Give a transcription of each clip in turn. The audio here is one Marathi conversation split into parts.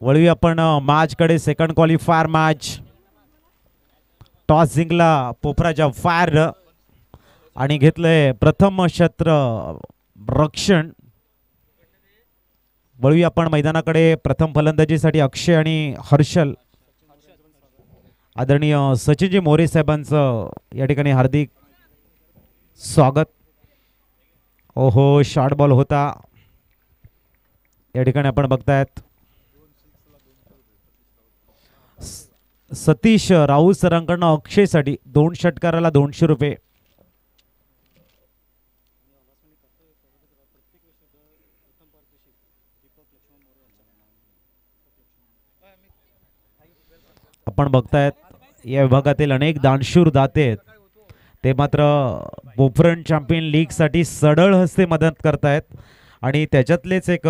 वळवी आपण मॅचकडे सेकंड क्वालिफायर मॅच टॉस जिंकला पोपराच्या फायर आणि घेतलंय प्रथम क्षेत्र रक्षण. वळवी आपण मैदानाकडे प्रथम फलंदाजीसाठी अक्षय आणि हर्षल. आदरणीय सचिनजी मोरे साहेबांचं या ठिकाणी हार्दिक स्वागत. ओहो शॉर्ट बॉल होता. या ठिकाणी आपण बघतायत. स- सतीश राऊत सरांकडनं अक्षयसाठी दोन षटकाराला दोनशे रुपये. आपण बघतायत या विभागातील अनेक दानशूर दाते आहेत. ते मात्र बोफरन चॅम्पियन लीगसाठी सडळ हस्ते मदत करतायत. आणि त्याच्यातलेच एक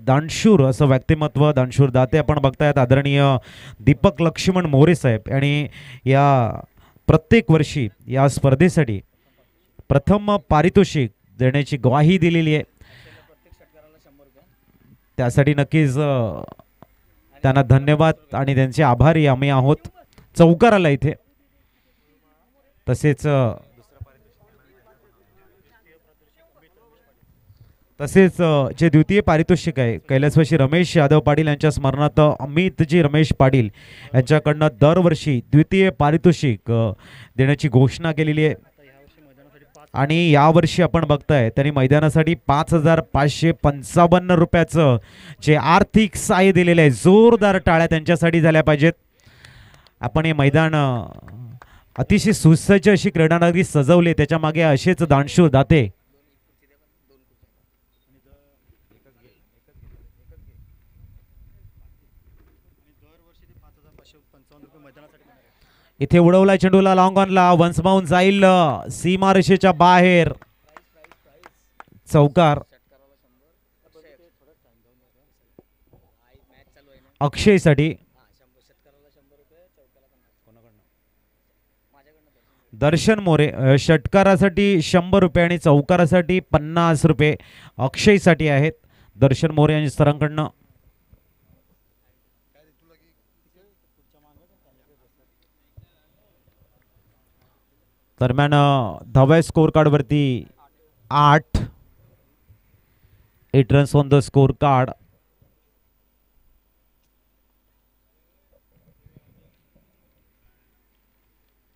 दानशूर असं व्यक्तिमत्व दानशूर दाते आपण बघतायत आदरणीय दीपक लक्ष्मण मोरे साहेब. आणि या प्रत्येक वर्षी या स्पर्धेसाठी प्रथम पारितोषिक देण्याची ग्वाही दिलेली आहे. त्यासाठी नक्कीच त्यांना धन्यवाद आणि त्यांचे आभारी आम्ही आहोत. चौकाराला इथे. तसेच तसेच जे द्वितीय पारितोषिक आहे कैलासवाशी रमेश यादव पाटील यांच्या स्मरणार्थ अमितजी रमेश पाटील यांच्याकडनं दरवर्षी द्वितीय पारितोषिक देण्याची घोषणा केलेली आहे. आणि यावर्षी आपण बघताय त्यांनी मैदानासाठी पाच हजार पाचशे पंचावन्न रुपयाचं जे आर्थिक सहाय्य दिलेलं आहे जोरदार टाळ्या त्यांच्यासाठी झाल्या पाहिजेत. आपण हे मैदान अतिशय सुसज्ज अशी क्रीडानगरी सजवली. त्याच्यामागे असेच दानशूर दाते. इथे उडवला चेंडूला लॉंग ऑनला वन्स माऊन जाईल अ, सीमारेषेच्या बाहेर. चौकार. अक्षयसाठी दर्शन मोरे षटकारासाठी शंभर रुपये आणि चौकारासाठी पन्नास रुपये अक्षयसाठी आहेत. दर्शन मोरे यांच्या सरांकडनं. दरम्यान धाव्या स्कोर कार्डवरती आठ. Eight runs on the score card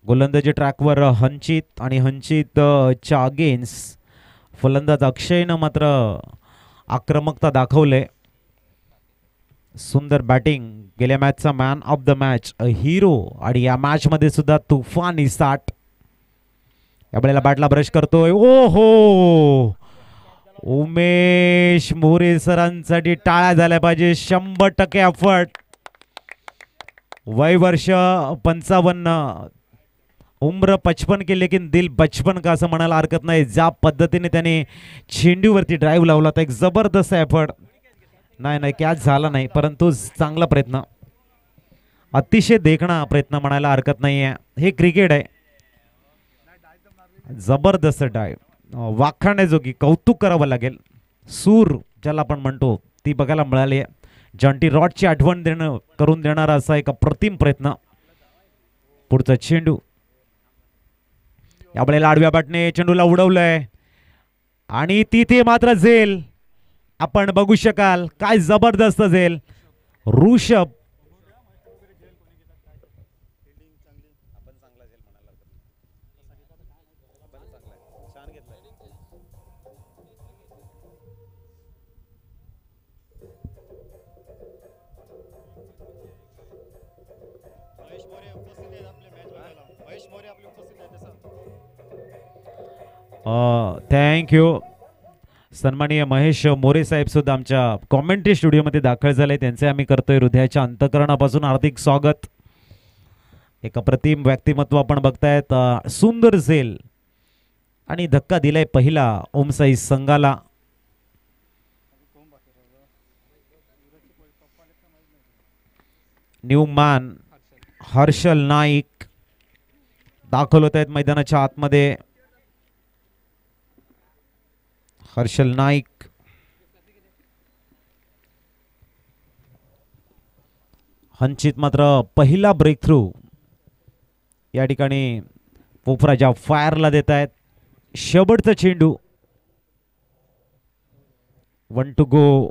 गोलंदाजी ट्रॅकवर हंचित आणि हंचितच्या अगेन्स्ट फलंदाज अक्षयनं मात्र आक्रमकता दाखवले. सुंदर बॅटिंग गेल्या मॅचचा man of the match uh hero आणि या मॅचमध्ये सुद्धा तुफानी साठ. या वेळेला बॅटला ब्रश करतोय. ओ हो उमेश मोरे सरांसाठी टाळ्या झाल्या पाहिजे. शंभर टक्के अफर्ट वय वर्ष पंचावन्न. उम्र पचपन के लेकिन दिल बचपन का असं म्हणायला हरकत नाही. ज्या पद्धतीने त्याने चेंडूवरती ड्राईव्ह लावला तर एक जबरदस्त एफर्ट नाही नाही कॅच झाला नाही परंतु चांगला प्रयत्न. अतिशय देखणा प्रयत्न म्हणायला हरकत नाही आहे हे क्रिकेट आहे. जबरदस्त डाय वाखाण्याजोगी कौतुक करावं लागेल. सूर ज्याला आपण म्हणतो ती बघायला मिळाली आहे. जॉन्टी रॉडची आठवण देणं करून देणारा असा एक अप्रतिम प्रयत्न. पुढचा चेंडू यामुळे लाडव्या बॅटने चेंडूला उडवलंय. आणि तिथे मात्र झेल. आपण बघू शकाल काय जबरदस्त झेल. ऋषभ थँक्यू सन्माननीय महेश मोरे साहेब सुद्धा आमच्या कॉमेंट्री स्टुडिओमध्ये दाखल झाले. त्यांचे आम्ही करतोय हृदयाच्या अंतकरणापासून हार्दिक स्वागत. एक अप्रतिम व्यक्तिमत्व आपण बघतायत सुंदर झेल आणि धक्का दिलाय पहिला ओमसाई संघाला. न्यू मॅन हर्षल नाईक दाखल होत आहेत मैदानाच्या आतमध्ये. हर्षल नाईक. हंचित मात्र पहिला ब्रेक थ्रू या ठिकाणी पोपराच्या फायरला देत आहेत. शेवटचा चेंडू. वन टू गो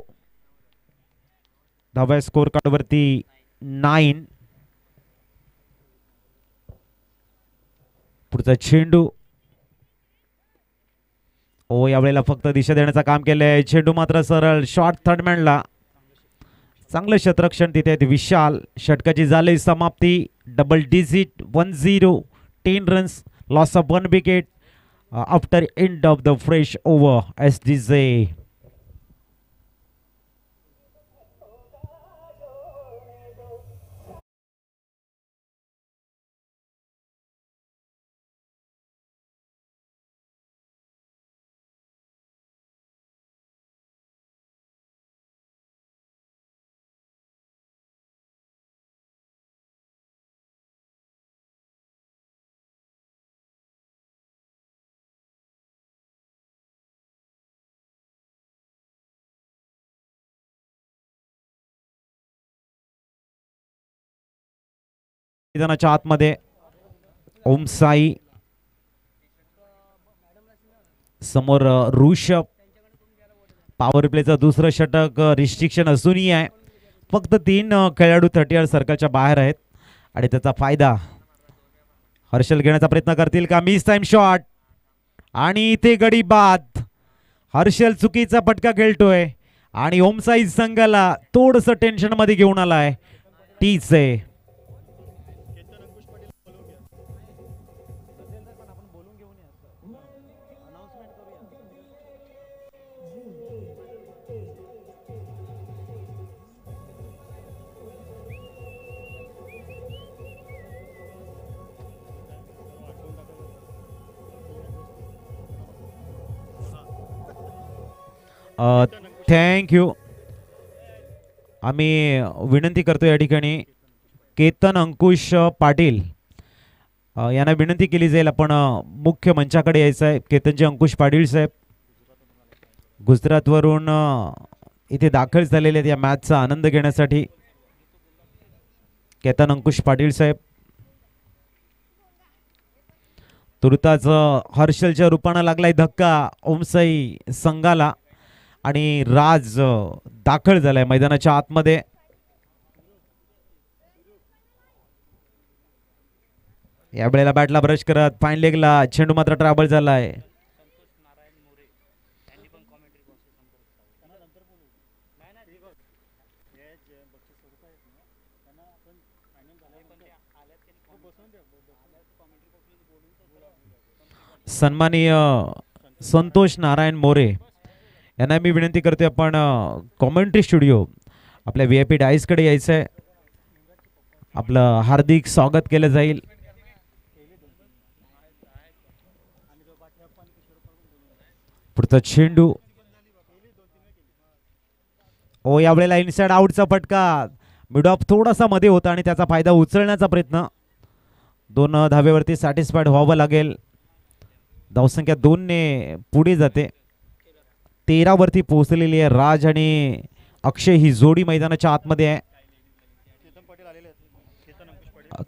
दहाव्या स्कोर कार्डवरती नाईन पुढचा चेंडू. ओ यावेळेला फक्त दिशा देण्याचं काम केलंय. चेंडू मात्र सरळ शॉर्ट थर्डमॅनला चांगलं शतरक्षण तिथे आहेत. विशाल षटकाची झाली समाप्ती. Double digit one zero ten runs loss of one wicket after end of the fresh over S D J मैदानाच्या आतमध्ये ओम साई समोर ऋषभ. पॉवर प्लेचं दुसरं षटक रिस्ट्रिक्शन असूनही आहे. फक्त तीन खेळाडू थर्टी आर सर्कलच्या बाहेर आहेत. आणि त्याचा फायदा हर्षल घेण्याचा प्रयत्न करतील का? मिस टाइम शॉट आणि इथे गडी बाद. हर्षल चुकीचा फटका खेळतोय. आणि ओमसाई संघाला थोडस टेन्शनमध्ये घेऊन आलाय. टीच आहे थँक्यू आम्ही विनंती करतो या ठिकाणी. केतन अंकुश पाटील यांना विनंती केली जाईल. आपण मुख्य मंचाकडे यायचं आहे. केतनजी अंकुश पाटील साहेब. गुजरातवरून इथे दाखल झालेले आहेत या मॅचचा आनंद घेण्यासाठी. केतन अंकुश पाटील साहेब. तुर्ताच हर्षलच्या रूपानं लागलाय धक्का. ओमसाई संघाला. आणि राज दाखल झालाय मैदानाच्या आतमध्ये. या वेळेला बॅटला ब्रश करत फाईन लेगला चेंडू मात्र ट्रॅव्हल झालाय. सन्माननीय संतोष नारायण मोरे. यांना मी विनंती करते आपण कॉमेंट्री स्टुडिओ आपल्या व्ही आय पी डाईसकडे यायचं आहे आपलं हार्दिक स्वागत केलं जाईल. पुढचा चेंडू. ओ यावेळेला इनसाइड आउटचा फटका. मिड ऑफ थोडासा मध्ये होता आणि त्याचा फायदा उचलण्याचा प्रयत्न. दोन धावेवरती सॅटिस्फाईड व्हावं लागेल. धावसंख्या दोनने पुढे जाते. तेरावरती पोहोचलेली आहे. राज आणि अक्षय ही जोडी मैदानाच्या आतमध्ये आहे.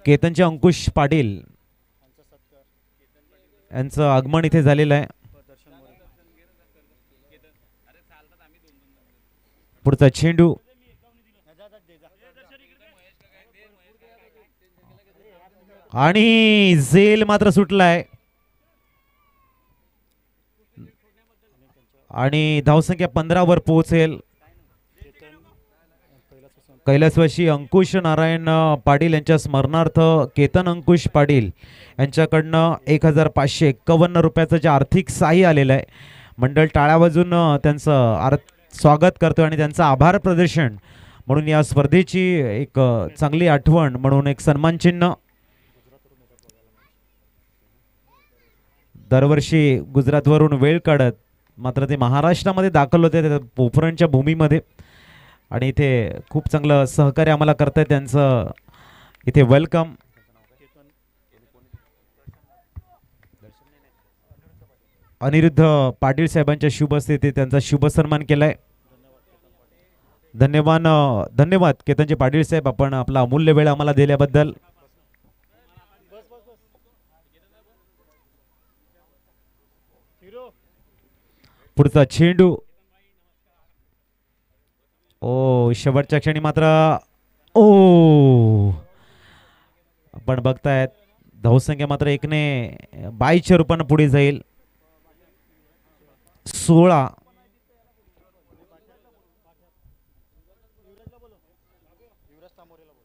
केतनचे अंकुश पाटील. यांचं आगमन इथे झालेलं आहे. पुढचा चेंडू. आणि झेल मात्र सुटलाय. आणि धावसंख्या पंधरावर पोहोचेल. कैलासवाशी अंकुश नारायण पाटील यांच्या स्मरणार्थ केतन अंकुश पाटील यांच्याकडनं एक हजार पाचशे एक्कावन्न रुपयाचं जे आर्थिक सहाय्य आलेलं आहे मंडळ टाळ्या वाजून त्यांचं आर स्वागत करतो आणि त्यांचं आभार प्रदर्शन म्हणून या स्पर्धेची एक चांगली आठवण म्हणून एक सन्मानचिन्ह दरवर्षी गुजरातवरून वेळ काढत मात्र ते महाराष्ट्रामध्ये दाखल होते त्या पोफरणच्या भूमीमध्ये. आणि इथे खूप चांगलं सहकार्य आम्हाला करताय त्यांचं. इथे वेलकम अनिरुद्ध पाटील साहेबांच्या शुभ स्थितीत त्यांचा शुभ सन्मान केलाय. धन्यवाद धन्यवाद केतनजी पाटील साहेब आपण आपला अमूल्य वेळ आम्हाला दिल्याबद्दल. पुढचा चेंडू. ओ शेवटच्या क्षणी मात्र ओ. आपण बघतायत धावसंख्या मात्र एकने बाईच्या रूपानं पुढे जाईल. सोळा.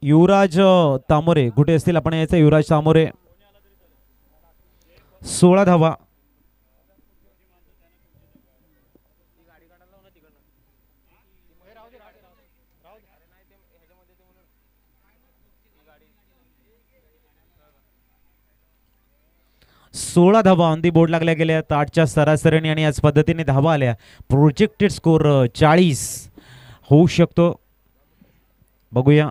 युवराज तामोरे कुठे असतील? आपण यायचं युवराज तामोरे. सोळा धावा हे राहू दे राहू दे राहू दे सोळा धावा ऑन दी बोर्ड लागल्या गेल्या आठच्या सरासरीने आणि याच पद्धतीने धावा आल्या. प्रोजेक्टेड स्कोर चाळीस. होऊ शकतो. बघूया.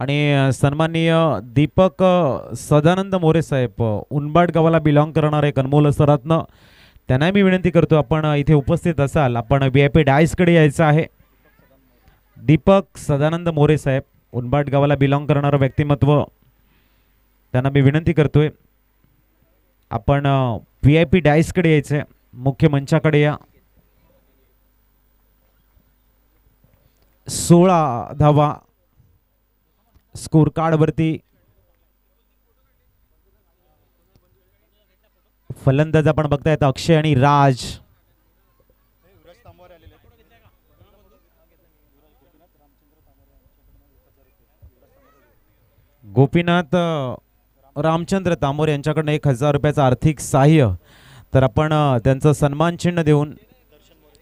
आणि दीपक सदानंद मोरे सन्माननीय दीपक सदानंद मोरे साहेब उनबाट उनबाड गावाला बिलॉंग करणारे कनमोल अनमोल त्यांना मी विनंती करतो आपण इथे उपस्थित असाल आपण व्ही आय पी डायसकडे यायचं आहे. दीपक सदानंद मोरे साहेब उनबाट गावाला बिलॉंग करणारं व्यक्तिमत्व. त्यांना मी विनंती करतोय आपण व्ही आय पी डायसकडे यायचं आहे मुख्य मंचाकडे या. सोळा धावा स्कोर कार्डवरती फलंदाज आपण बघतायत अक्षय आणि राज. गोपीनाथ रामचंद्र तामोर यांच्याकडनं एक हजार रुपयाचं आर्थिक सहाय्य. तर आपण त्यांचं सन्मान चिन्ह देऊन दरम्यान मोरे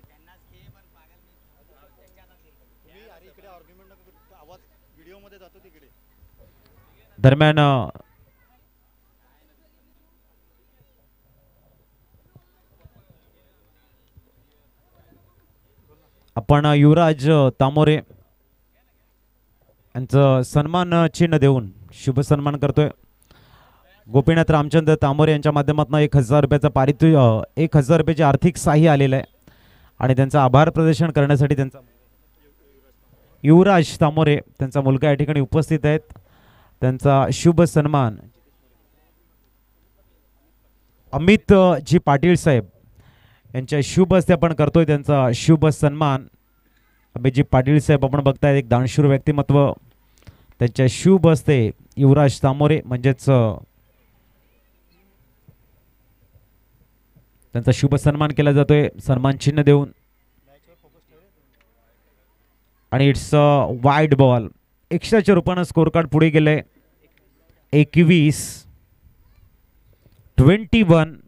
तुम्ही अरे इकडे आर्ग्युमेंट नका करू. आवाज व्हिडिओमध्ये जातो तिकडे दरम्यान अ, आपण युवराज तामोरे यांचं सन्मान चिन्ह देऊन शुभ सन्मान करतोय. गोपीनाथ रामचंद्र तामोरे यांच्या माध्यमातून एक हजार रुपयाचं पारितोषिक एक हजार रुपयाचे आर्थिक सहाय्य आलेलं आहे. आणि त्यांचं आभार प्रदर्शन करण्यासाठी त्यांचा युवराज तामोरे त्यांचा मुलगा या ठिकाणी उपस्थित आहेत. त्यांचा शुभ सन्मान अमित जी पाटील साहेब यांच्या शुभहस्ते आपण करतोय त्यांचा शुभ सन्मान. अमितजी पाटील साहेब आपण बघताय एक दानशूर व्यक्तिमत्व. त्यांच्या शुभ हस्ते युवराज तामोरे म्हणजेच त्यांचा शुभ सन्मान केला जातोय. सन्मान चिन्ह देऊन. आणि इट्स अ वाईड बॉल एकशेच्या रूपानं स्कोर कार्ड पुढे गेलंय. एकवीस ट्वेंटी वन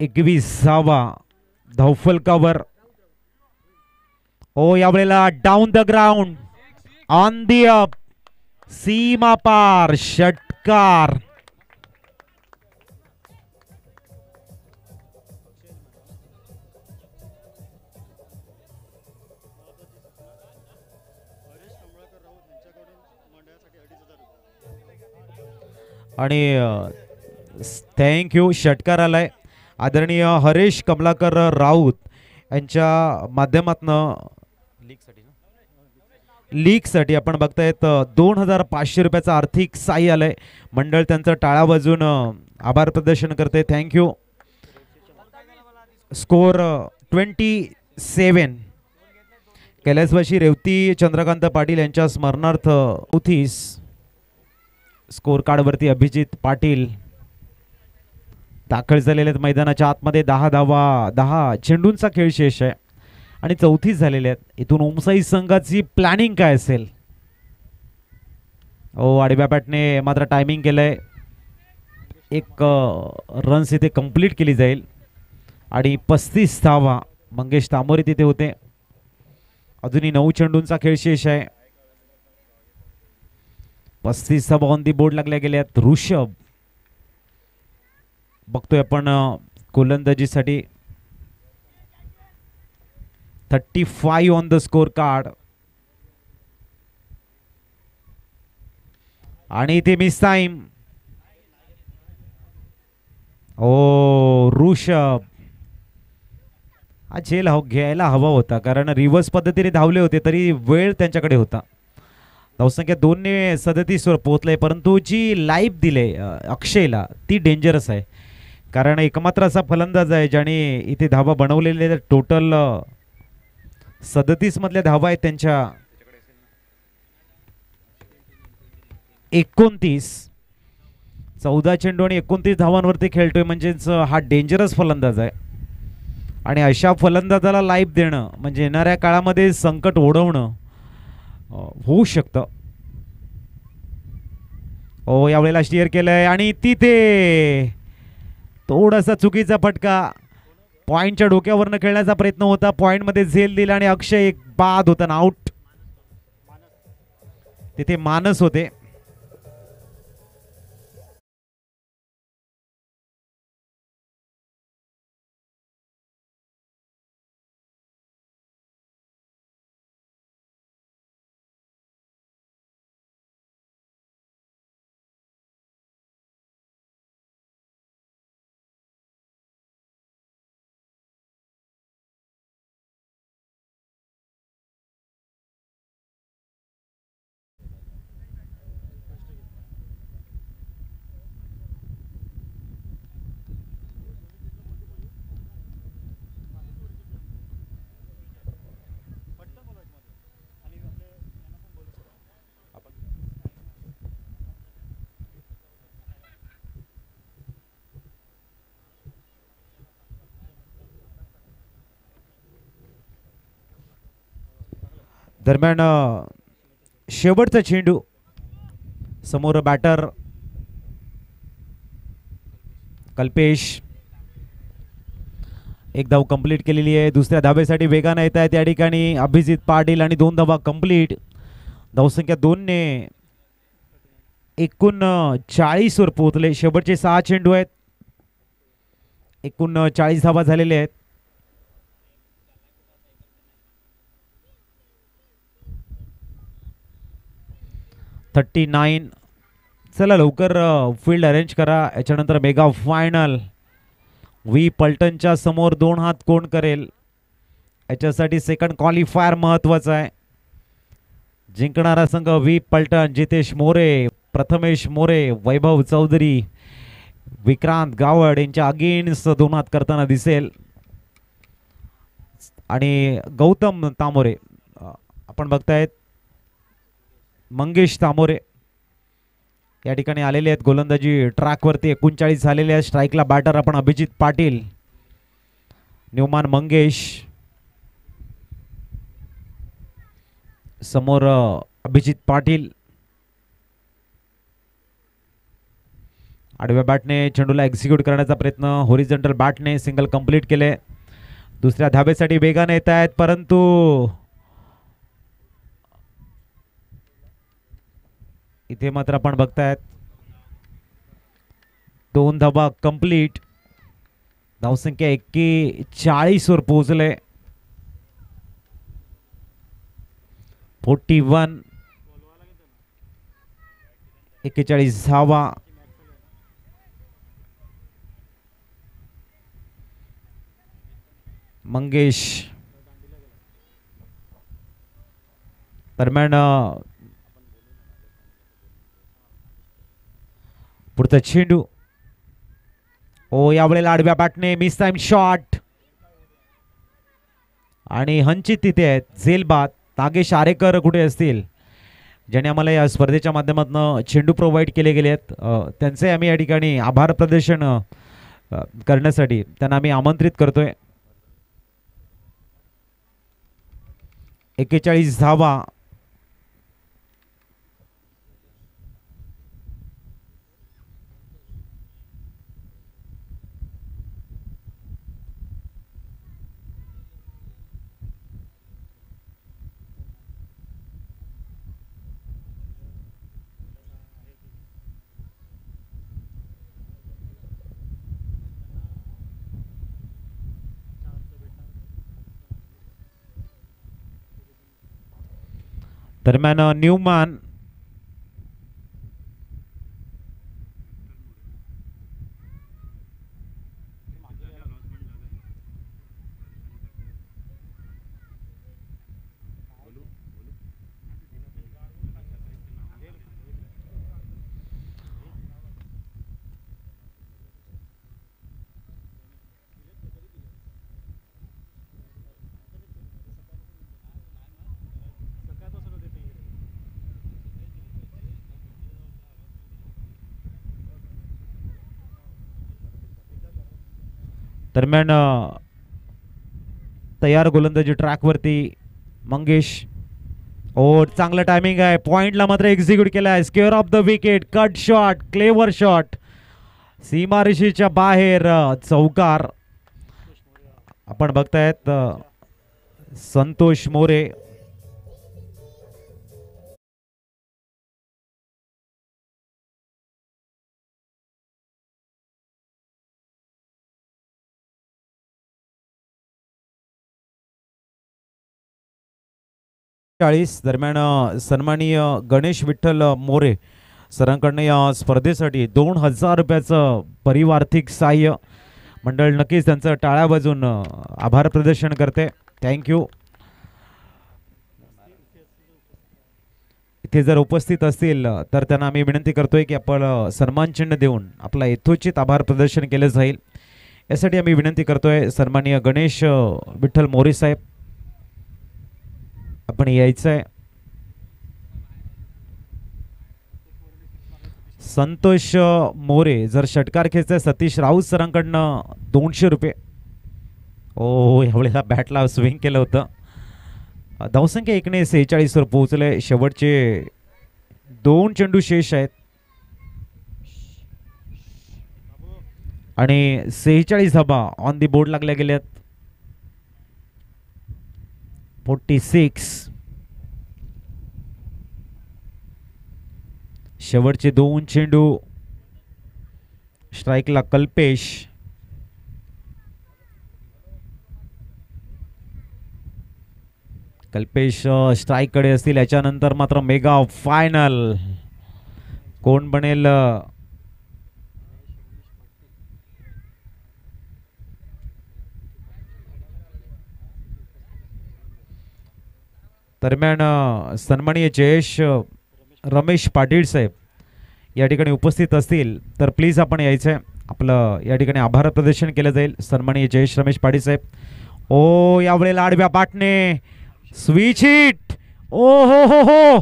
एकवीसावा धावफलकावर ओ हो, यावेळेला down the ground on the up सीमा पार षटकार. आणि थँक्यू षटकार आलाय. आदरणीय हरेश कमलाकर राऊत यांच्या माध्यमातनं लीगसाठी आपण बघतायत दोन हजार पाचशे रुपयाचं आर्थिक साई आलंय. मंडळ त्यांचं टाळा वाजून आभार प्रदर्शन करते thank you score twenty seven कैलासवाशी Revati Chandrakant Patil यांच्या स्मरणार्थ उथीस. स्कोर कार्डवरती अभिजित पाटील. दाखल झालेले आहेत मैदानाच्या आतमध्ये. दहा धावा दहा चेंडूंचा खेळ शेष आहे. आणि चौथीच झालेले आहेत. इथून ओमसाई संघाची प्लॅनिंग काय असेल? ओ आडव्या बॅटने मात्र टायमिंग केलंय. एक रन्स इथे कंप्लीट केली जाईल. आणि पस्तीस धावा मंगेश तामोरे तिथे होते. अजूनही नऊ चेंडूंचा खेळ शेष आहे. पस्तीस धावा ऑन दी बोर्ड लागल्या गेल्यात ऋषभ बघतोय आपण गोलंदाजीसाठी. Thirty five on the score card आणि इथे मिस टाईम ओ ऋषभ. हा झेल हा घ्यायला हवा होता कारण रिव्हर्स पद्धतीने धावले होते तरी वेळ त्यांच्याकडे होता. धावसंख्या दोनने सदतीसवर पोहोचले परंतु जी लाईफ दिले अक्षयला ती डेंजरस आहे. कारण एकमात्र असा फलंदाज आहे ज्याने इथे धावा बनवलेले टोटल सदतीस मधल्या धावा आहेत त्यांच्या. एकोणतीस. चौदा चेंडू आणि एकोणतीस धावांवरती खेळतोय म्हणजेच हा डेंजरस फलंदाज आहे. आणि अशा फलंदाजाला लाईफ देणं म्हणजे येणाऱ्या काळामध्ये संकट ओढवणं होऊ शकतं. ओ यावेळेला स्टिअर केलंय आणि तिथे थोडासा चुकीचा फटका. पॉईंटच्या डोक्यावरनं खेळण्याचा प्रयत्न होता. पॉईंटमध्ये झेल दिला आणि अक्षय एक बाद होता आउट तिथे मानस होते. दरम्यान शेवटचा चेंडू समोर बॅटर कल्पेश. एक धाव कंप्लीट केलेली आहे. दुसऱ्या धावेसाठी वेगानं येत आहे त्या ठिकाणी अभिजित पाटील आणि दोन धावा कंप्लीट धावसंख्या दोनने एकूण चाळीसवर पोहोचले. शेवटचे सहा चेंडू आहेत. एकूण चाळीस धावा झालेले आहेत. Thirty nine. चला लवकर फील्ड अरेंज करा. याच्यानंतर मेगा फायनल व्ही पलटनच्या समोर दोन हात कोण करेल? याच्यासाठी सेकंड क्वालिफायर महत्त्वाचा आहे. जिंकणारा संघ व्ही पलटन जितेश मोरे प्रथमेश मोरे वैभव चौधरी विक्रांत गावड यांच्या अगेन्स्ट दोन हात करताना दिसेल. आणि गौतम तामोरे आपण बघतायत मंगेश तामोरे. या ठिकाणी आलेले आहेत गोलंदाजी. ट्रॅकवरती एकोणचाळीस झालेले आहेत. स्ट्राईकला बॅटर आपण अभिजित पाटील न्यूमान मंगेश समोर अभिजित पाटील. आडव्या बॅटने चेंडूला एक्झिक्यूट करण्याचा प्रयत्न होरिझेंटल बॅटने सिंगल कंप्लीट केले. दुसऱ्या धाब्यासाठी वेगाने येत आहेत परंतु इथे मात्र आपण बघतायत. दोन धाबा कंप्लीट धावसंख्या एके चाळीसवर पोहोचले. फोर्टी वन एक्केचाळीस धावा. मंगेश. दरम्यान पुढचा चेंडू. ओ यावेळेला आडव्या बॅटने मिस टाइम शॉट आणि हंचित तिथे आहेत. झेलबाद तागेश आरेकर कुठे असतील? ज्याने आम्हाला या स्पर्धेच्या माध्यमातून चेंडू प्रोव्हाइड केले गेले आहेत. त्यांचे आम्ही या ठिकाणी आभार प्रदर्शन करण्यासाठी त्यांना आम्ही आमंत्रित करतोय. एक्केचाळीस धावा. दरम्यान अ, न्यूमॅन दरम्यान तयार गोलंदाजी ट्रॅकवरती मंगेश. ओ चांगलं टायमिंग आहे. पॉईंटला मात्र एक्झिक्यूट केला आहे square of the wicket cut shot clever shot सीमा ऋषीच्या बाहेर चौकार. आपण बघतायत संतोष मोरे. चाळीस दरम्यान अ, सन्माननीय गणेश विठ्ठल मोरे सरांकडनं या स्पर्धेसाठी दोन हजार रुपयाचं परिवार्थिक सहाय्य. मंडळ नक्कीच त्यांचं टाळ्या वाजून आभार प्रदर्शन करते. थँक्यू इथे जर उपस्थित असतील तर त्यांना आम्ही विनंती करतोय की आपण सन्मान चिन्ह देऊन आपला यथोचित आभार प्रदर्शन केलं जाईल. यासाठी आम्ही विनंती करतोय सन्माननीय गणेश विठ्ठल मोरे साहेब. आपण यायचं आहे संतोष मोरे जर षटकार खेचताय सतीश राऊत सरांकडनं दोनशे रुपये. ओ यावेळेला बॅटला स्विंग केलं होतं. धावसंख्या एकने सेहेचाळीसवर पोहोचले. शेवटचे दोन चेंडू शेष आहेत. आणि सेहेचाळीस धाबा ऑन दी बोर्ड लागल्या गेल्यात. फोर्टी सिक्स शेवटचे दोन चेंडू. स्ट्राईकला कल्पेश. कल्पेश स्ट्राईककडे असतील. याच्यानंतर मात्र मेगा फायनल कोण बनेल दरम्यान अ, सन्माननीय जयेश रमेश पाटील साहेब या ठिकाणी उपस्थित असतील तर प्लीज आपण यायचं आहे आपलं या ठिकाणी आभार प्रदर्शन केलं जाईल. सन्माननीय जयेश रमेश पाटील साहेब. ओ यावेळेला आडव्या पाटणे. स्विच हिट ओ हो हो हो.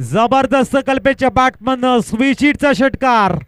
जबरदस्त कल्पेच्या बॅटमन स्विच हिटचा षटकार.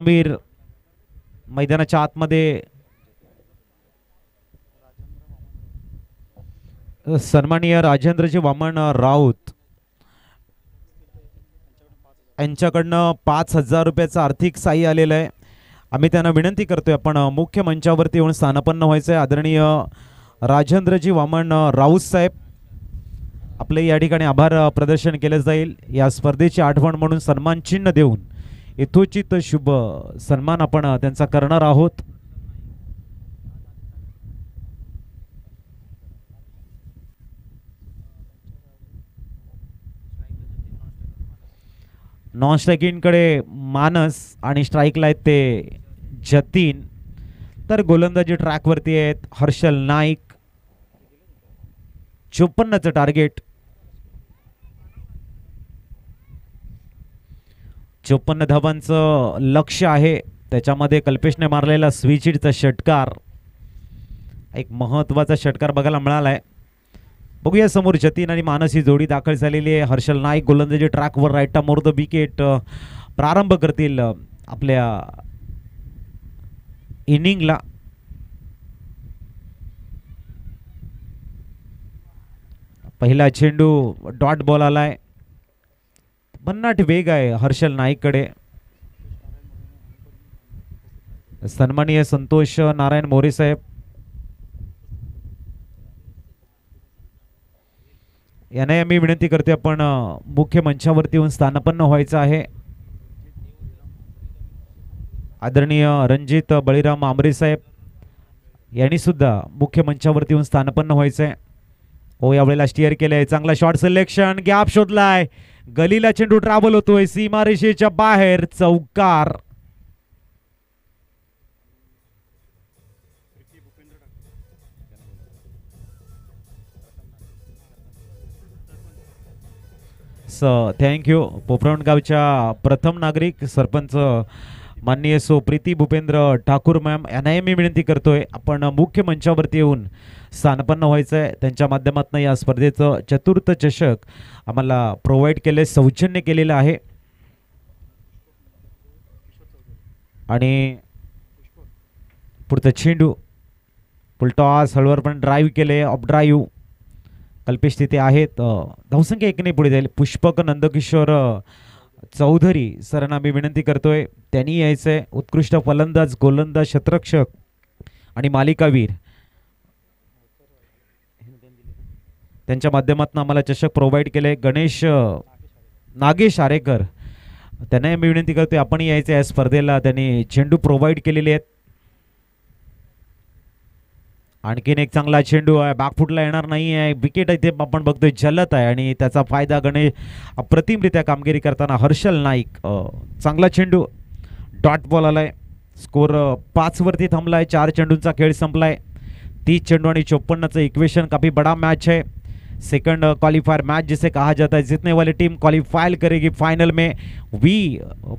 वीर मैदानाच्या आतमध्ये सन्माननीय राजेंद्रजी वामन राऊत यांच्याकडनं पाच हजार रुपयाचं आर्थिक साह्य आलेलं आहे. आम्ही त्यांना विनंती करतोय आपण मुख्य मंचावरती येऊन स्थानापन्न व्हायचं आहे आदरणीय राजेंद्रजी वामन राऊत साहेब आपले या ठिकाणी आभार प्रदर्शन केलं जाईल. या स्पर्धेची आठवण म्हणून सन्मान चिन्ह देऊन यथोचित शुभ सन्मान आपण त्यांचा करणार आहोत. नॉन स्ट्रायकिंगकडे मानस आणि स्ट्राईकला आहेत ते जतीन. तर गोलंदाजी ट्रॅकवरती आहेत हर्षल नाईक. चोपन्नचं टार्गेट चोपन्न धावांचं लक्ष आहे. त्याच्यामध्ये कल्पेशने मारलेला स्विचिडचा षटकार. एक महत्त्वाचा षटकार बघायला मिळाला आहे बघूया समोर जतीन आणि मानस ही जोडी दाखल झालेली आहे. हर्षल नाईक गोलंदाजी ट्रॅकवर राईटा मोर द विकेट प्रारंभ करतील आपल्या इनिंगला. पहिला चेंडू डॉट बॉल आलाय. भन्नाट वेग आहे हर्षल नाईककडे. सन्माननीय संतोष नारायण मोरे साहेब. यांना मी विनंती करते आपण मुख्य मंचावरती येऊन स्थानापन्न व्हायचं आहे. आदरणीय रणजित बळीराम आमरे साहेब यांनी सुद्धा मुख्य मंचावरती येऊन स्थानपन्न व्हायचं आहे हो यावेळेला स्टिअर केलंय. चांगला शॉर्ट सिलेक्शन गॅप शोधलाय. गलीला चेंडू ट्रॅव्हल होतोय. सीमारेषेच्या बाहेर चौकार. स थँक्यू पोपरवण गावच्या प्रथम नागरिक सरपंच माननीय सो प्रीती भूपेंद्र ठाकूर मॅम यांनाही मी विनंती करतोय आपण मुख्य मंचावरती येऊन स्थानपन्न व्हायचं आहे त्यांच्या माध्यमातून या स्पर्धेचं चतुर्थ चषक आम्हाला प्रोव्हाइड केले सौजन्य केलेलं आहे. आणि पुढचं चेंडू पुलटॉस हळूवर पण ड्राईव्ह केले ऑफ ड्राईव्ह कल्पेश तिथे आहेत. अ, धावसंख्या एकने पुढे जाईल. पुष्पक नंदकिशोर चौधरी सरांना मी विनंती करतोय. त्यांनी यायचं. आहे उत्कृष्ट फलंदाज गोलंदाज शतरक्षक आणि मालिकावीर. त्यांच्या माध्यमातून आम्हाला चषक प्रोव्हाइड केले. गणेश नागेश आरेकर. त्यांना मी विनंती करतो आपण यायचं या स्पर्धेला. त्यांनी चेंडू प्रोव्हाइड केलेले आहेत. आणखीन एक चांगला चेंडू आहे. बागफुटला येणार नाही आहे विकेट इथे आपण बघतोय. जलत आहे आणि त्याचा फायदा गणेश अप्रतिमरित्या कामगिरी करताना हर्षल नाईक चांगला चेंडू डॉट बॉल आलाय. स्कोर अ, पाचवरती थांबलाय. चार चेंडूंचा खेळ संपलाय. तीस चेंडू आणि चौपन्नचं इक्वेशन काफी बड़ा मॅच है सेकंड क्वालिफायर मैच जिसे कहा जाता है जीतने वाली टीम क्वालिफाई करेगी फाइनल में वी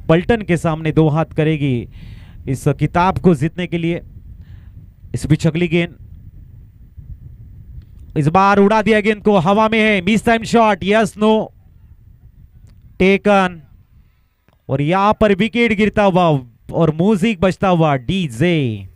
पल्टन के सामने दो हाथ करेगी इस किताब को जीतने के लिए. इस बीच अगली गेंद. इस बार उड़ा दिया गेंद को हवा में है. Miss time shot yes no taken और यहां पर विकेट गिरता हुआ और म्यूजिक बजता हुआ डीजे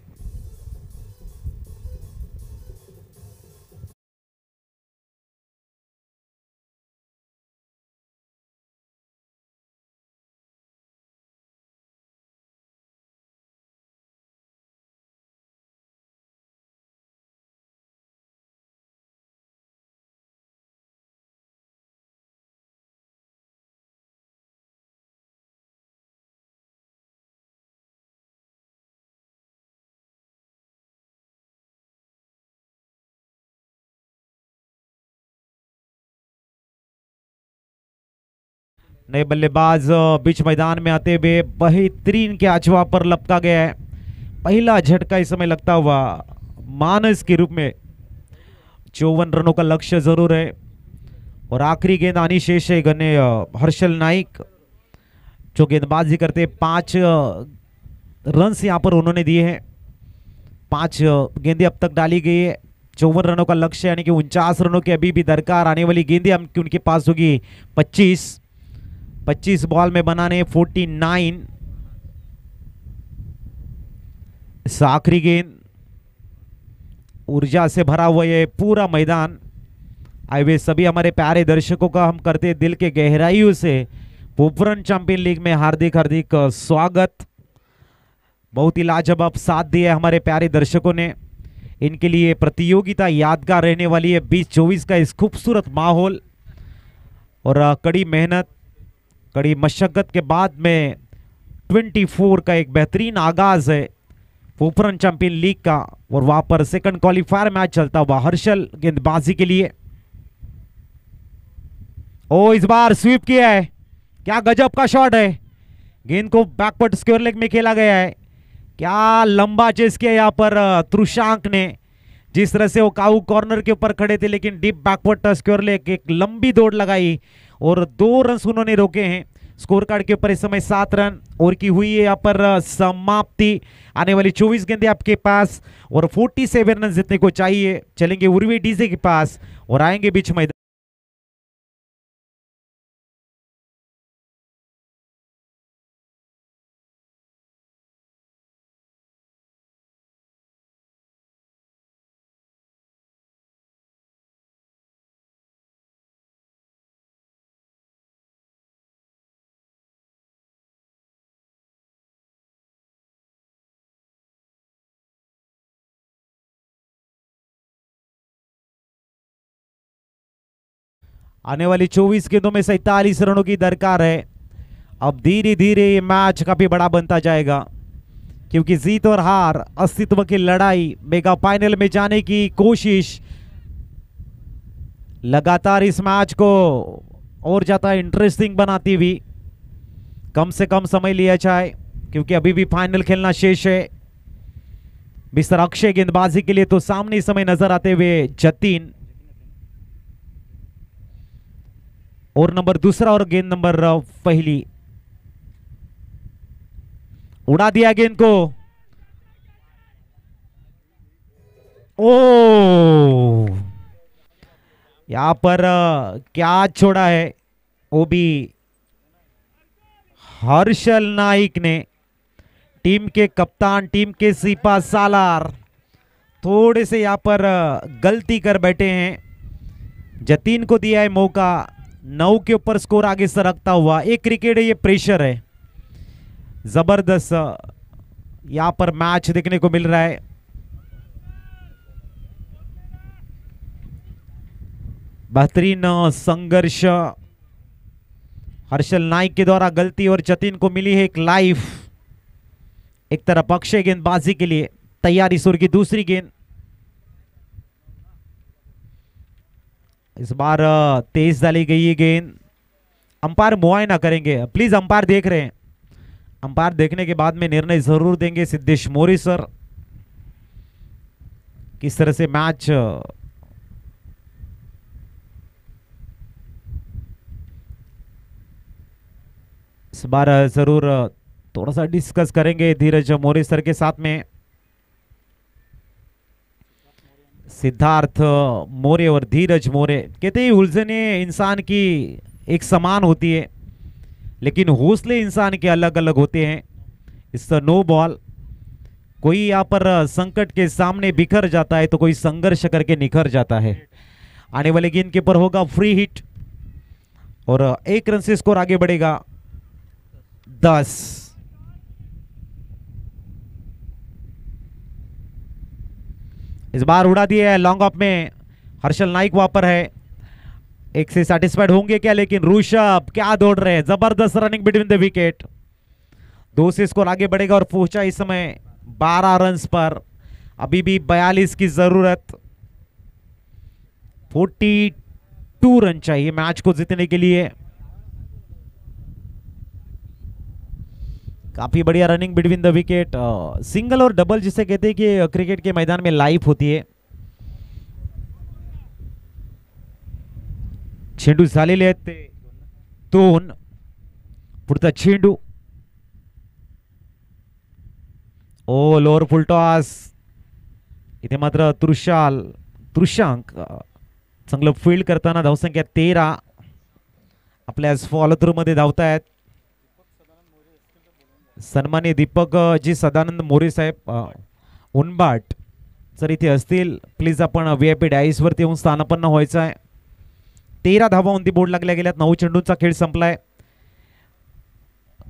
नए बल्लेबाज बीच मैदान में आते हुए बेहतरीन के अचवा पर लपका गया है। पहला झटका इस समय लगता हुआ मानस के रूप में। चौवन रनों का लक्ष्य ज़रूर है। और आखिरी गेंद आनी शेष है गने हर्षल नाइक, जो गेंदबाजी करते पाँच रन्स यहाँ पर उन्होंने दिए हैं। पाँच गेंदें अब तक डाली गई है। चौवन रनों का लक्ष्य यानी कि उनचास रनों की अभी भी दरकार आने वाली गेंदें हम उनके पास होगी पच्चीस। पच्चीस बॉल में बनाने, फोर्टी नाइन। साखरी गेंद, ऊर्जा से भरा हुआ ये पूरा मैदान। आए हुए सभी हमारे प्यारे दर्शकों का हम करते दिल के गहराइयों से। पोपरन चैंपियन लीग में हार्दिक हार्दिक स्वागत। बहुत ही लाजवाब साथ दिया हमारे प्यारे दर्शकों ने। इनके लिए प्रतियोगिता यादगार रहने वाली है। बीस चौबीस का इस खूबसूरत माहौल और कड़ी मेहनत कड़ी मशक्क़त के बाद में 24 का एक बेहतरीन आगाज़ है। पोपरन चैंपियन लीग का और वहाँ पर सेकंड क्वालिफायर मैच चलता हुआ हर्षल गेंदबाजी के लिए। ओ, इस बार स्वीप किया है। क्या गजब का शॉट है। गेंद को बैकवर्ड स्क्योर लेग में खेला गया है। क्या लंबा चेस किया यहाँ पर त्रुशांक ने। जिस तरह से वो काऊ कॉर्नर के ऊपर खड़े थे, लेकिन डीप बैकवर्ड स्क्योर लेग एक लंबी दौड़ लगाई। और दो रन उन्होंने रोके हैं। स्कोर कार्ड के ऊपर इस समय सात रन और की हुई है। यहाँ पर समाप्ति। आने वाली चौबीस गेंदे आपके पास और 47 रन जितने को चाहिए। चलेंगे उर्वी डीजे के पास और आएँगे बीच मैदान। आने वाली 24 गेंदों में सैतालीस रनों की दरकार है। अब धीरे धीरे ये मैच काफ़ी बड़ा बनता जाएगा, क्योंकि जीत और हार, अस्तित्व की लड़ाई, मेगा फाइनल में जाने की कोशिश, लगातार इस मैच को और ज़्यादा इंटरेस्टिंग बनाती हुई, कम से कम समय लिया जाए, क्योंकि अभी भी फाइनल खेलना शेष है। मिस्टर अक्षय गेंदबाजी के लिए तो सामने समय नज़र आते हुए जतीन और नंबर दूसरा और गेंद नंबर पहली। उड़ा दिया गेंद को। ओ! यहाँ पर क्या छोड़ा है? वो भी हर्षल नाइक ने टीम के कप्तान, टीम के सिपा सालार थोड़े से यहाँ पर गलती कर बैठे हैं। जतीन को दिया है मौका। नौ के ऊपर स्कोर आगे सरकता हुआ, एक क्रिकेट है, ये प्रेशर है। ज़बरदस्त, यहाँ पर मैच देखने को मिल रहा है। बेहतरीन संघर्ष, हर्षल नाइक के द्वारा गलती और जतीन को मिली है एक लाइफ एक तरफ़ अक्षय गेंदबाजी के लिए तैयारी, सुर की दूसरी गेंद। इस बार तेज डाली गई है गेंद। अंपायर मुआयना करेंगे। प्लीज़ अंपायर देख रहे हैं। अंपायर देखने के बाद में निर्णय ज़रूर देंगे सिद्धेश मोरी सर। किस तरह से मैच इस बार ज़रूर थोड़ा सा डिस्कस करेंगे धीरज मोरे सर के साथ में। सिद्धार्थ मोरे और धीरज मोरे कहते हैं उलझने इंसान की एक समान होती है लेकिन हौसले इंसान के अलग अलग होते हैं। इस नो बॉल कोई यहाँ पर संकट के सामने बिखर जाता है तो कोई संघर्ष करके निखर जाता है। आने वाले गेंद के ऊपर होगा फ्री हिट और एक रन से स्कोर आगे बढ़ेगा। दस। इस बार उड़ा दिया है लॉन्ग ऑफ़ में। हर्षल नाइक वहाँ पर है। एक से सेटिस्फाइड होंगे क्या, लेकिन ऋषभ क्या दौड़ रहे हैं? ज़बरदस्त रनिंग बिटवीन द विकेट दो से स्कोर आगे बढ़ेगा और पहुँचा इस समय 12 रन पर। अभी भी 42 की ज़रूरत। 42 रन चाहिए मैच को जीतने के लिए। काफी बढ़िया running between the wicket single और डबल जिसे कहते हैं कि क्रिकेट के मैदान में लाइफ होती है। चेंडू झालेले आहेत ते दोन पुढचा चेंडू ओ लोअर फुलटॉस इथे मात्र तृषाल तृषांक चांगलं फील्ड करताना धावसंख्या तेरा आपल्या फॉलो थ्रू मध्ये धावतायत. सन्मान्य दीपक जी सदानंद मोरे साहेब उनबाट जर इथे असतील प्लीज आपण व्ही आय पी डाईसवरती येऊन स्थानापन्न व्हायचं आहे. तेरा धावा उंदी बोर्ड लागल्या गेल्यात नऊ चेंडूंचा खेळ संपलाय.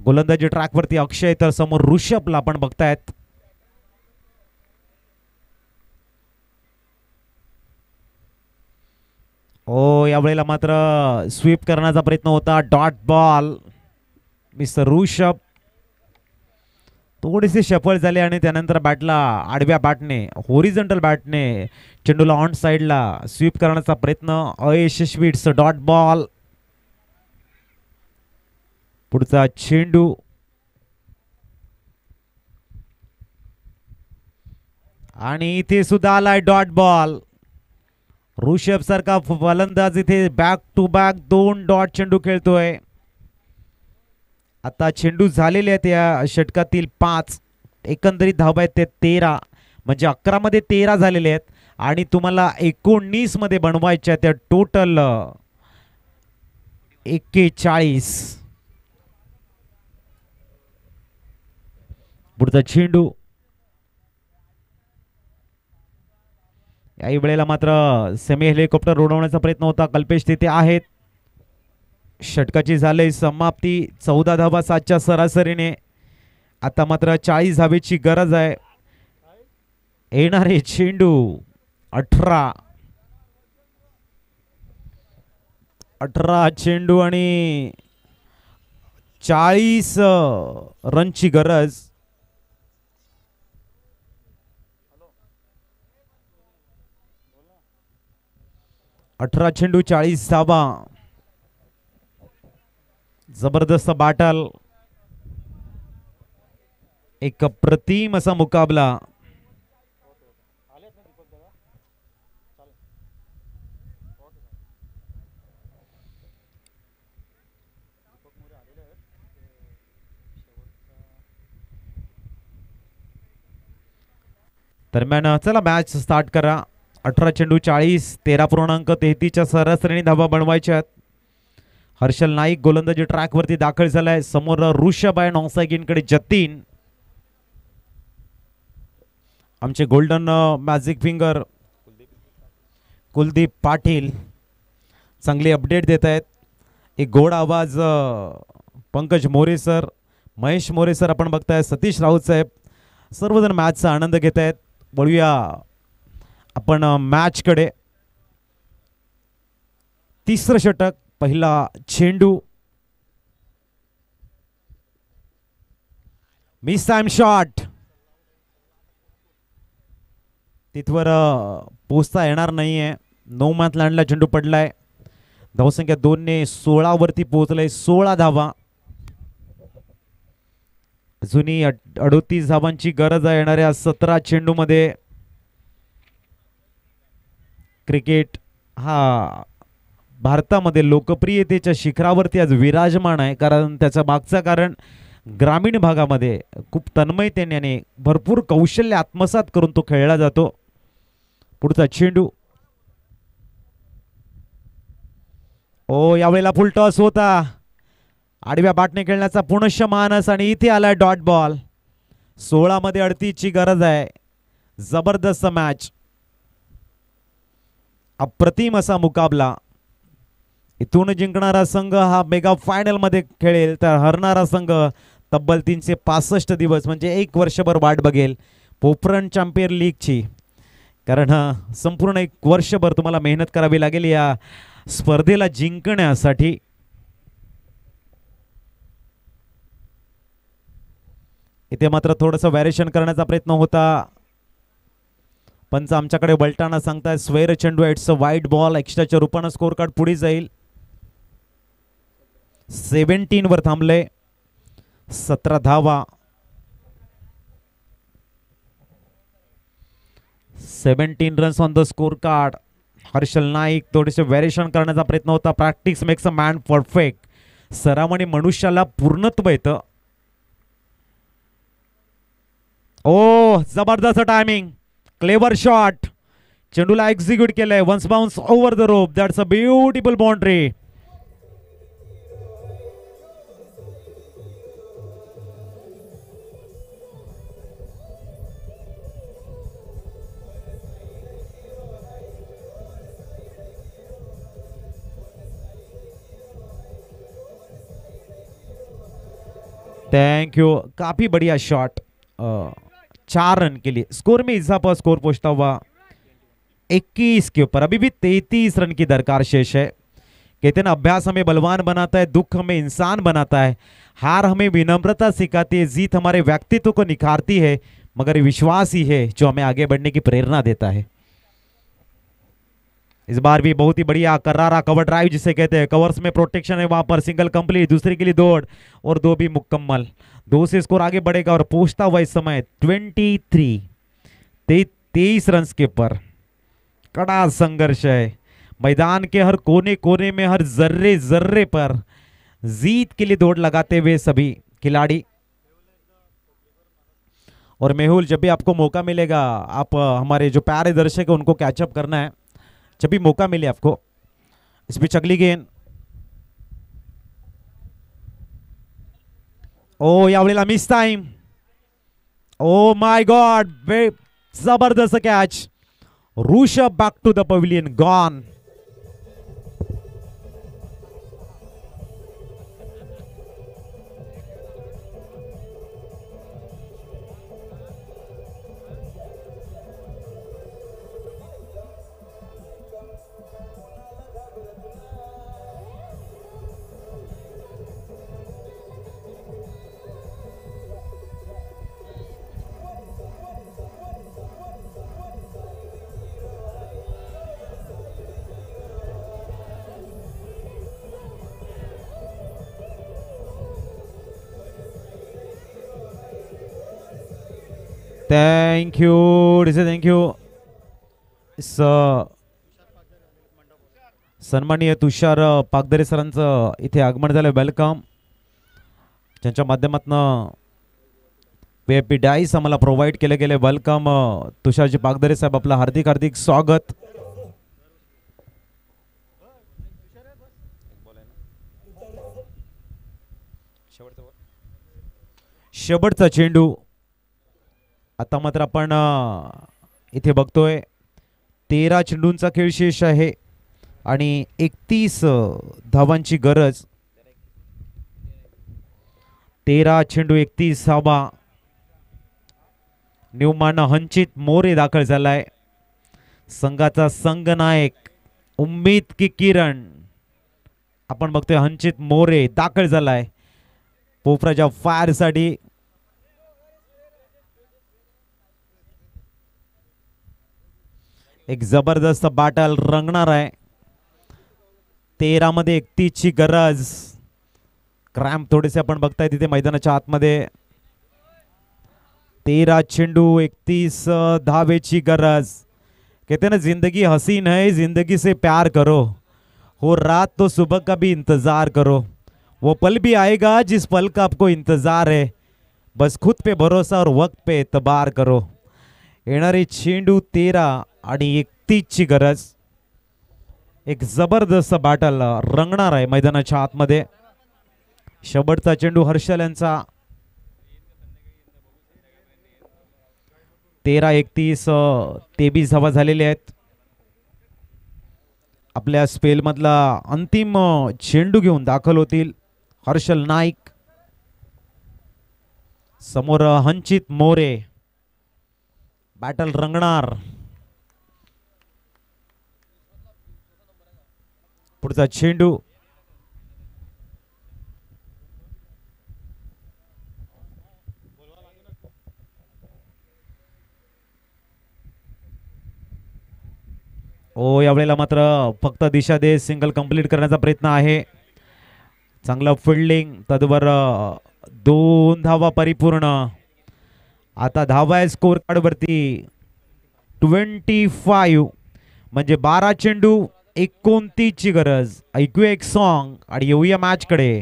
गोलंदाजी ट्रॅकवरती अक्षय तर समोर ऋषभला आपण बघतायत. ओ यावेळेला मात्र स्वीप करण्याचा प्रयत्न होता. डॉट बॉल मिस्टर ऋषभ थोडेसे शफल झाले आणि त्यानंतर बॅटला आडव्या बॅटने होरिझंटल बॅटने चेंडूला ऑन साईडला स्वीप करण्याचा प्रयत्न. अयशस्वी इट्स डॉट बॉल पुढचा चेंडू. आणि इथे सुद्धा आलाय डॉट बॉल ऋषभ सारखा फलंदाज इथे बॅक टू बॅक दोन डॉट चेंडू खेळतोय. आता चेंडू झालेले आहेत या षटकातील पाच. एकंदरीत धावा आहेत ते तेरा. म्हणजे अकरामध्ये तेरा झालेले आहेत. आणि तुम्हाला एकोणीसमध्ये बनवायच्या त्या टोटल एक्केचाळीस. पुढचा चेंडू. याही वेळेला मात्र सेमी हेलिकॉप्टर उडवण्याचा प्रयत्न होता. कल्पेश तिथे आहेत. षटकाची झाले समाप्ती चौदा धावा सातच्या सरासरीने. आता मात्र चाळीस धावेची गरज आहे. येणारे चेंडू अठरा. अठरा चेंडू आणि चाळीस रनची गरज. अठरा चेंडू चाळीस धावा. जबरदस्त बाटल एक प्रतिम असा मुकाबला. ना दरम्यान चला मॅच स्टार्ट करा. अठरा चेंडू चाळीस तेरा पूर्णांक तेहतीसच्या सरासरीने धाबा बनवायच्या आहेत. हर्षल नाईक गोलंदाजी ट्रॅकवरती दाखल झालाय. समोर ऋषभ आहे नॉसाईकिनकडे जतीन. आमचे golden magic finger Kuldeep Patil चांगली अपडेट देत आहेत. एक गोड आवाज पंकज मोरे सर महेश मोरे सर आपण बघताय सतीश राऊत साहेब सर्वजण मॅचचा आनंद घेत आहेत. वळूया आपण मॅचकडे. तिसरं षटक पहिला चेंडू. Miss time shot. तिथवर पोचता येणार नाहीये. नऊ मात लँडला चेंडू पडलाय. धावसंख्या दोनने सोळावरती पोहोचलाय सोळा धावा. अजूनही अडोतीस धावांची गरज आहे येणाऱ्या सतरा चेंडूमध्ये. क्रिकेट हा भारतामध्ये लोकप्रियतेच्या शिखरावरती आज विराजमान आहे कारण त्याचं मागचं कारण ग्रामीण भागामध्ये खूप तन्मयतेने आणि भरपूर कौशल्य आत्मसात करून तो खेळला जातो. पुढचा चेंडू. ओ यावेळेला फुल टॉस होता. आडव्या बाटने खेळण्याचा पुनश्च मानस आणि इथे आलाय डॉट बॉल सोळामध्ये अडतीची गरज आहे. जबरदस्त मॅच अप्रतिम असा मुकाबला. इथून जिंकणारा संघ हा मेगा फायनलमध्ये खेळेल. तर हरणारा संघ तब्बल तीनशे पासष्ट दिवस म्हणजे एक वर्षभर वाट बघेल पोपरन चॅम्पियन लीगची कारण संपूर्ण एक वर्षभर तुम्हाला मेहनत करावी लागेल या स्पर्धेला जिंकण्यासाठी. इथे मात्र थोडंसं व्हॅरिएशन करण्याचा प्रयत्न होता. पंच आमच्याकडे बलटाना सांगताय स्वैर चेंडू इट्स अ वाईट बॉल एक्स्ट्राच्या रूपानं स्कोर कार्ड पुढे जाईल. सेव्हन्टीन वर थांबले सतरा धावा. Seventeen runs on the score card Harshal Naik थोडेसे व्हेरिएशन करण्याचा प्रयत्न होता. Practice makes a man perfect सरावाने मनुष्याला पूर्णत्व येतं. ओ जबरदस्त टायमिंग क्लेवर शॉट चेंडूला एक्झिक्यूट केलंय. Once bounce over the rope that's a beautiful boundary thank you काफ़ी बढ़िया शॉट चार रन के लिए। स्कोर में इजाफा स्कोर पहुँचता हुआ 21 के ऊपर। अभी भी 33 रन की दरकार शेष है। कहते ना, अभ्यास हमें बलवान बनाता है, दुख हमें इंसान बनाता है। हार हमें विनम्रता सिखाती है, जीत हमारे व्यक्तित्व को निखारती है, मगर विश्वास ही है जो हमें आगे बढ़ने की प्रेरणा देता है। इस बार भी बहुत ही बढ़िया करारा कवर ड्राइव जिसे कहते हैं। कवर्स में प्रोटेक्शन है, वहाँ पर सिंगल कंप्लीट दूसरे के लिए दौड़ और दो भी मुकम्मल। दो से स्कोर आगे बढ़ेगा और पहुँचता हुआ इस समय ट्वेंटी थ्री तेईस रन के पर। कड़ा संघर्ष है। मैदान के हर कोने कोने में, हर जर्रे जर्रे पर जीत के लिए दौड़ लगाते हुए सभी खिलाड़ी। और मेहुल, जब भी आपको मौका मिलेगा, आप, हमारे जो प्यारे दर्शक है, उनको कैचअप करना है। जब भी मौका मिले आपको, इस बीच अगली गेंद। ओ यावेळेला miss time oh my God वे ज़बरदस्त catch Rishabh back to the pavilion gone thank you डिसे thank you स सन्माननीय तुषार पागदरे सरांचं इथे आगमन झालं. वेलकम ज्यांच्या माध्यमातून पी पी डाईस आम्हाला प्रोव्हाइड केले गेले. वेलकम तुषारजी पागदरे साहेब. आपलं हार्दिक हार्दिक स्वागत. शेवटचा चेंडू. आता मात्र आपण इथे बघतोय तेरा चेंडूंचा खेळ शेष आहे आणि एकतीस धावांची गरज. तेरा चेंडू एकतीस धावा. न्यूमान हंचित मोरे दाखल झालाय. संघाचा संघनायक उम्मीद की किरण. आपण बघतोय हंचित मोरे दाखल झालाय. पोफराच्या फायरसाठी एक जबरदस्त बाटल रंगणार आहे. तेरामध्ये एकतीसची गरज. क्रॅम्प थोडेसे आपण बघताय तिथे मैदानाच्या आतमध्ये. तेरा चेंडू एकतीस धावेची गरज. कहते ना जिंदगी हसीन है जिंदगी से प्यार करो. हो रात तो सुबह का भी इंतजार करो. वो पल भी आएगा जिस पल का आपको इंतजार है. बस खुद पे भरोसा और वक्त पे एतबार करो. येणारे चेंडू तेरा आणि एकतीसची गरज. एक जबरदस्त बॅटल रंगणार आहे मैदानाच्या आतमध्ये. शेवटचा चेंडू हर्षल यांचा. तेरा एकतीस तेवीस धावा झालेले आहेत. आपल्या स्पेलमधला अंतिम चेंडू घेऊन दाखल होतील हर्षल नाईक. समोर हंचित मोरे. बॅटल रंगणार. पुढचा चेंडू. ओ यावेळेला मात्र फक्त दिशा दे सिंगल कंप्लीट करण्याचा प्रयत्न आहे. चांगलं फिल्डिंग तद्वर दोन धावा परिपूर्ण. आता धावा आहे स्कोर कार्डवरती ट्वेंटी फाईव्ह. म्हणजे बारा चेंडू एकोणतीसची गरज. ऐकूया एक सॉन्ग आणि येऊया मॅचकडे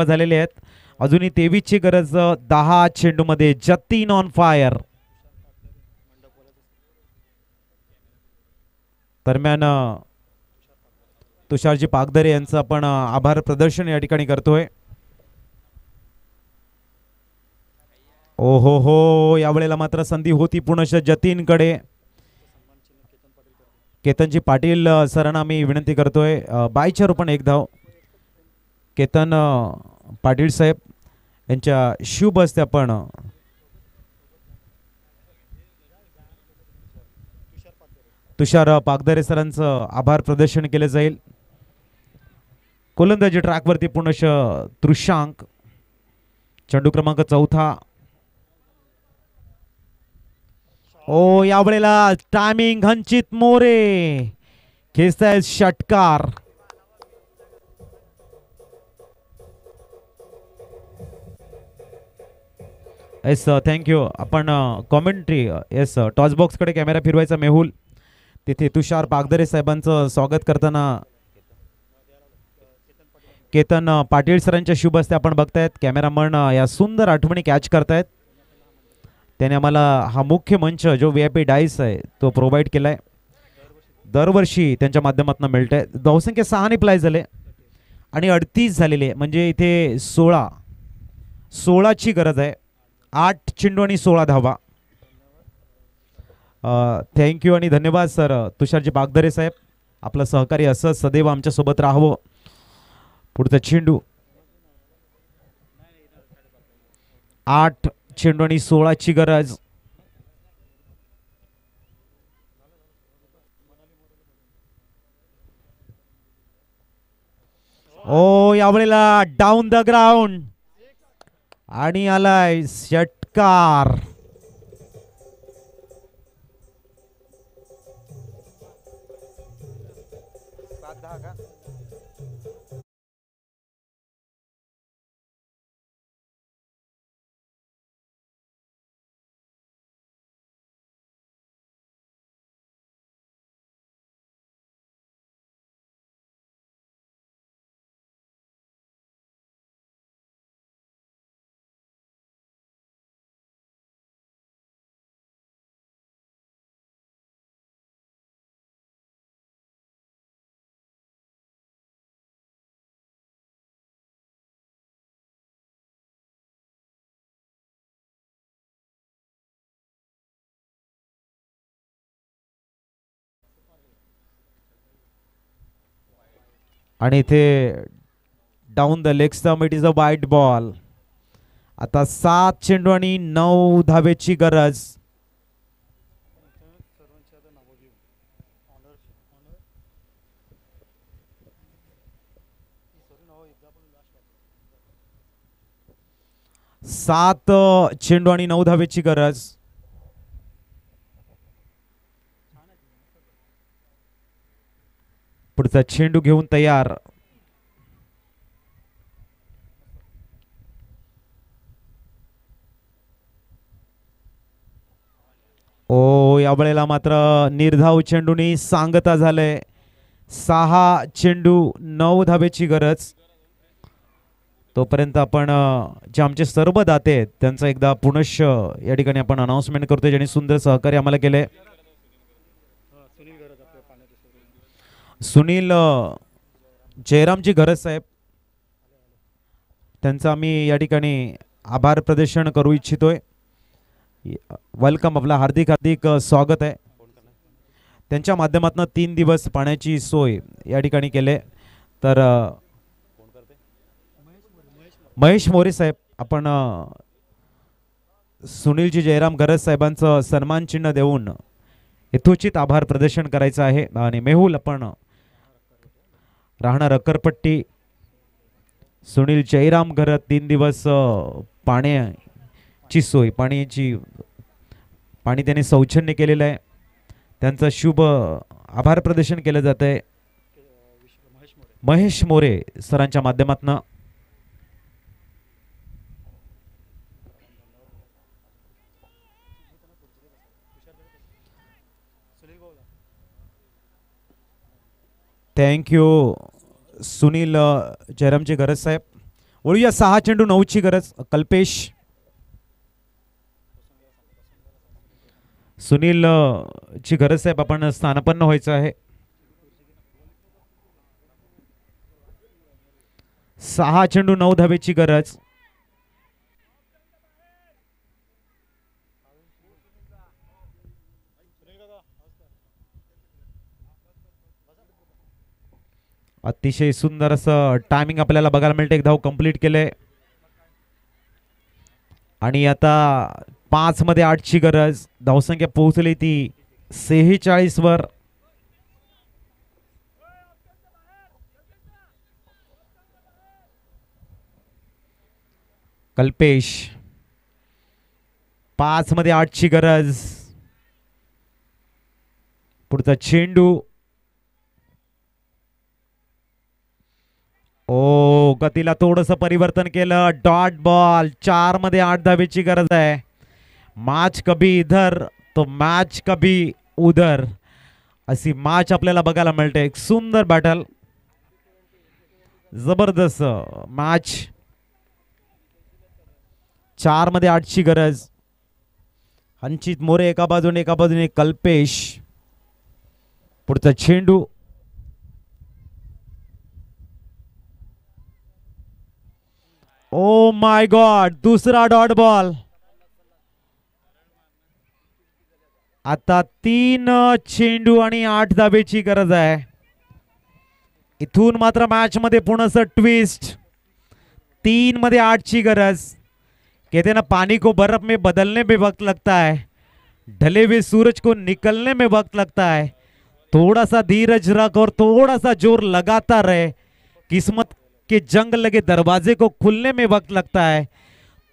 झालेले आहेत. अजूनही तेवीसची गरज दहा चेंडूमध्ये जतीन ऑन फायर दरम्यान तुषारजी पागदरे यांचं आपण आभार प्रदर्शन या ठिकाणी करतोय. ओ हो हो यावेळेला मात्र संधी होती पुनश जतीनकडे. केतनजी पाटील सरांना मी विनंती करतोय. बायच्या रूपाने एक धाव हो. केतन पाटील साहेब यांच्या शुभ हस्ते आपण तुषार पागदरे सरांचं आभार प्रदर्शन केलं जाईल. कोलंदाजी ट्रॅकवरती पुनश तृशांक चेंडू क्रमांक चौथा. ओ यावेळेला टायमिंग हंचित मोरे. खेचतायत षटकार. येस थँक्यू आपण कॉमेंट्री येस टॉस बॉक्सकडे कॅमेरा फिरवायचा मेहुल. तिथे तुषार पागदरे साहेबांचं स्वागत करताना केतन पाटील सरांच्या शुभ हस्ते आपण बघतायत. कॅमेरामन या सुंदर आठवणी कॅच करतायत. त्याने आम्हाला हा मुख्य मंच जो व्ही आय पी डाईस आहे तो प्रोव्हाइड केला आहे दरवर्षी त्यांच्या माध्यमातून मिळत आहे धावसंख्या सहाने प्लाय झाले. आणि अडतीस झालेले आहे. म्हणजे इथे सोळा सोळाची गरज आहे. आठ चेंडू आणि सोळा धावा. थँक्यू आणि धन्यवाद सर तुषारजी बागदरे साहेब आपलं सहकार्य असं सदैव आमच्यासोबत राहावं. पुढचा चेंडू. आठ चेंडू आणि सोळाची गरज. ओ यावेळेला डाऊन द ग्राउंड आणि आलाय षटकार. आणि इथे down the leg stump it is a wide ball आता सात चेंडू आणि नऊ धावेची गरज. सात चेंडू आणि नऊ धावेची गरज. पुढचा चेंडू घेऊन तयार. ओ या वेळेला मात्र निर्धाव चेंडूनी सांगता झालंय. सहा चेंडू नऊ धावेची गरज. तोपर्यंत आपण जे आमचे सर्व दाते आहेत त्यांचं एकदा पुनश या ठिकाणी आपण अनाऊन्समेंट करतोय ज्यांनी सुंदर सहकार्य आम्हाला केलंय हां सुनील गरज आपल्या पाण्याचे सर्व सुनील जयरामजी गरज साहेब. त्यांचं आम्ही या ठिकाणी आभार प्रदर्शन करू इच्छितोय. वेलकम आपला हार्दिक हार्दिक स्वागत आहे. त्यांच्या माध्यमातून तीन दिवस पाण्याची सोय या ठिकाणी केले. तर महेश मोरे साहेब आपण सुनीलजी जयराम गरज साहेबांचं सन्मान चिन्ह देऊन यथोचित आभार प्रदर्शन करायचं आहे. आणि मेहुल आपण राहणार अक्करपट्टी सुनील जयराम घरात तीन दिवस पाण्याची सोय पाण्याची पाणी त्यांनी सौजन्य केलेलं आहे. त्यांचं शुभ आभार प्रदर्शन केलं जात आहे महेश मोरे सरांच्या माध्यमातून सुनील भाऊला थँक्यू सुनील अ, जयरामजी गरज साहेब वळूया सहा चेंडू नऊची गरज कल्पेश सुनील ची गरज साहेब आपण स्थानपन्न व्हायचं आहे. सहा चेंडू नऊ धावेची गरज अतिशय सुंदर असं टायमिंग आपल्याला बघायला मिळतं एक धाव हो कंप्लीट केले आणि आता पाच मध्ये आठची गरज. धावसंख्या पोहोचली ती सेहेचाळीस वर कल्पेश पाच मध्ये आठची गरज. पुढचा चेंडू. ओ गतीला थोडंसं परिवर्तन केलं. डॉट बॉल चारमध्ये आठ धावेची गरज आहे. मॅच कभी इधर तो मॅच कभी उधर. अशी मॅच आपल्याला बघायला मिळते. एक सुंदर बॅटल जबरदस्त मॅच चारमध्ये आठची गरज. हंचित मोरे एका बाजूने एका बाजूने कल्पेश. पुढचा चेंडू. ओ माय गॉड दुसरा डॉट बॉल आता तीन चेंडू आणि आठ दाबेची गरज आहे. इथून मात्र मॅच मध्ये पुन्हा ट्विस्ट तीन मध्ये आठची गरज. कहते ना पानी को बर्फ में बदलने में वक्त लगता है. ढले हुए सूरज को निकलने में वक्त लगता है. थोड़ा सा धीरज रख और थोड़ा सा जोर लगाता रहे. किस्मत के जंग लगे दरवाजे को खुलने में वक्त लगता है।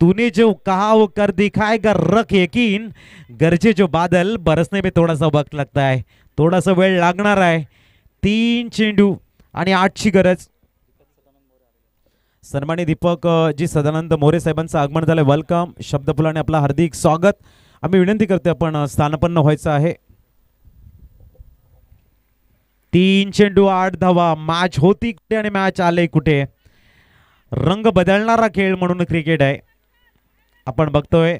तूने जो कहा वो कर दिखाएगा रख यकीन। गरजे जो बादल बरसने में थोड़ा सा वक्त लगता है। थोड़ा सा वेळ लागणार आहे। तीन चेंडू आणि आठची गरज। सन्मानी दीपक जी सदानंद मोरे साहेबांचं आगमन झालं वेलकम शब्दफुलाने आपलं हार्दिक स्वागत. आम्ही विनंती करते आपण अ, स्थानपन्न व्हायचं आहे. तीन चेंडू आठ धावा. मॅच होती कुठे आणि मॅच आले कुठे? रंग बदलणारा खेळ म्हणून क्रिकेट आहे. आपण बघतोय.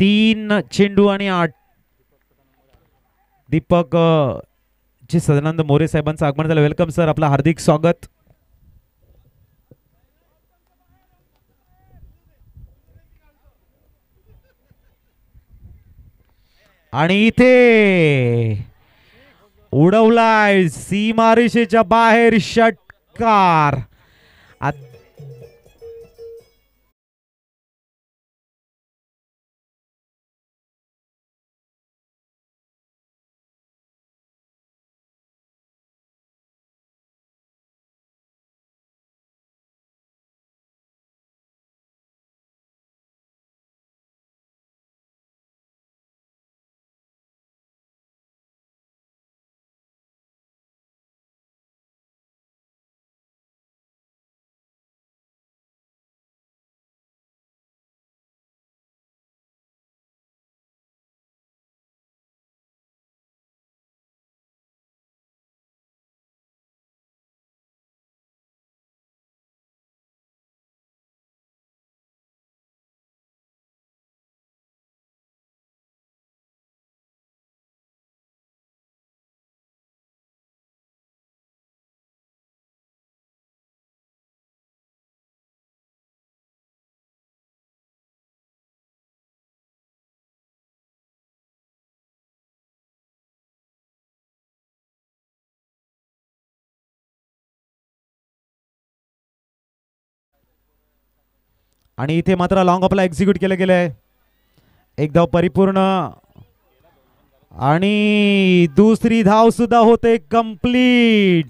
तीन चेंडू आणि आठ. दीपक अ, जी सदानंद मोरे साहेबांचं आगमन झालं. वेलकम सर आपलं हार्दिक स्वागत. आणि इथे उडवलाय. सीमारेषेच्या बाहेर षटकार. आणि इथे मात्र लॉंग ऑफला एक्झिक्यूट केलं गेलंय. एक धाव परिपूर्ण. आणि दुसरी धाव सुद्धा होते कंप्लीट